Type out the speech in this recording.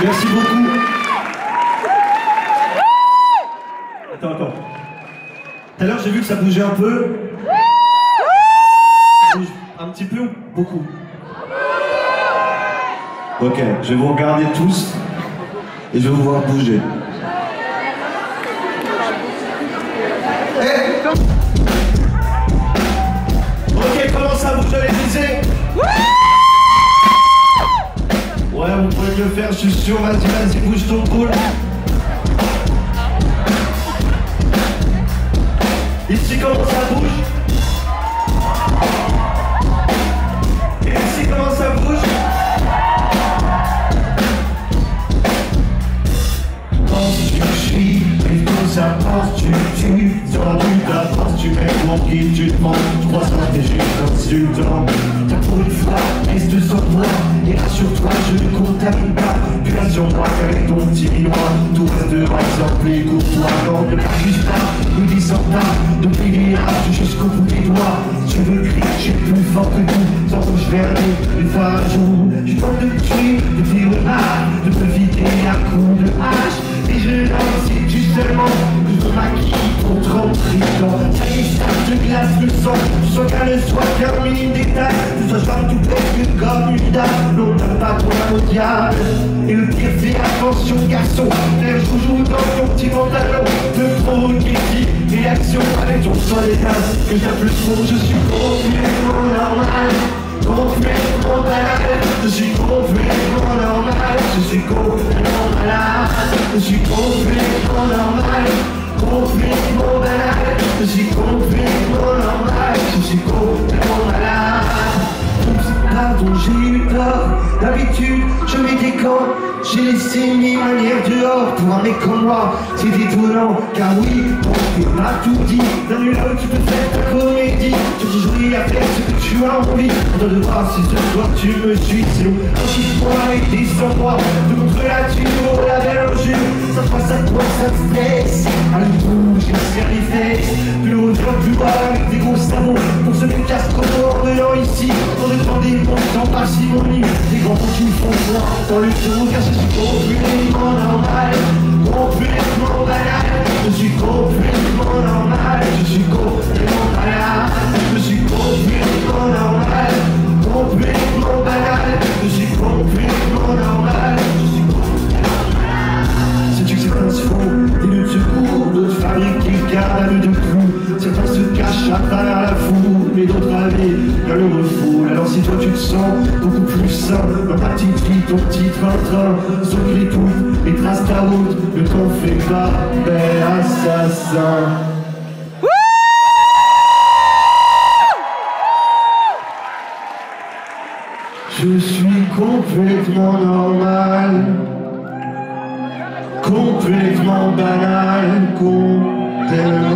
Merci beaucoup. Attends, attends. Tout à l'heure, j'ai vu que ça bougeait un peu. Ça bouge un petit peu ou beaucoup Ok, je vais vous regarder tous et je vais vous voir bouger. Vas-y, vas-y, bouge ton boule. Ici, comment ça bouge? Ici, comment ça bouge? Pense, tu suis, et tout ça? Tu tues. Tu t'avances, tu mets mon guide, tu te montres. Trois stratégies. Reste de exemple et courtois. Ne m'accuse pas, ne disant pas. De payer jusqu'au bout des doigts. Je veux crier, je suis plus fort que tout. Sans rouge vernis, une fois un jour. Tu tentes de tuer, de dire mal, de me vider à coups de hache. Et je lance si tu seulement que je maquille pour ça glace le sang qu'à le soir des détails Tu sois jamais tout presque comme une dame t'as pas trop au diable Et le pire, fais attention garçon L'air joujou dans ton petit pantalon De provoquer qui réaction avec ton soledad Que t'as plus trop, je suis normal malade Je suis complètement normal Je suis complètement malade Je suis complètement normal Complètement malade Je suis complètement normal Je suis complètement malade Pardon, j'ai eu peur D'habitude, je mets des camps J'ai laissé mes manières dehors Pour un mec comme moi, c'est étonnant Car oui, on m'a tout dit D'un nul tu peux faire ta comédie Tu jouer à faire ce que tu as envie doit de voir si ce soir tu me suis Sinon, un chiffre et des sans moi De contre la tue, la belle au jus Ça passe à toi, ça te stresse bons sans parcimonie Des grands qui font peur dans le tour Car je suis complètement normal Complètement banal Je suis complètement normal Je suis complètement malade Je suis complètement normal Complètement banal Je suis complètement normal Je suis Sais-tu que certains se font des lieux de secours, d'autres fabriquent des gardes de coups Certains se cachent à travers la foule, mais d'autres avaient le Alors si toi tu te sens beaucoup plus sain Dans ta petite vie, ton petit train-train Sauf les et trace ta route Ne t'en fais pas, bel assassin. Je suis complètement normal. Complètement banal, complètement